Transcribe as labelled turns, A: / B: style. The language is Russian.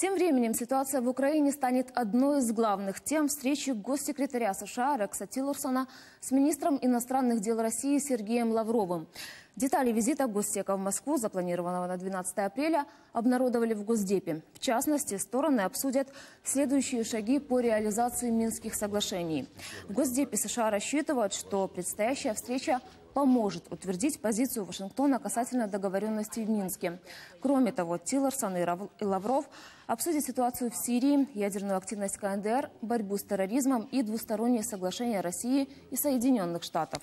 A: Тем временем ситуация в Украине станет одной из главных тем встречи госсекретаря США Рекса Тиллерсона с министром иностранных дел России Сергеем Лавровым. Детали визита Гостека в Москву, запланированного на 12 апреля, обнародовали в Госдепе. В частности, стороны обсудят следующие шаги по реализации Минских соглашений. В Госдепе США рассчитывают, что предстоящая встреча поможет утвердить позицию Вашингтона касательно договоренности в Минске. Кроме того, Тиллерсон и Лавров обсудят ситуацию в Сирии, ядерную активность КНДР, борьбу с терроризмом и двусторонние соглашения России и Соединенных Штатов.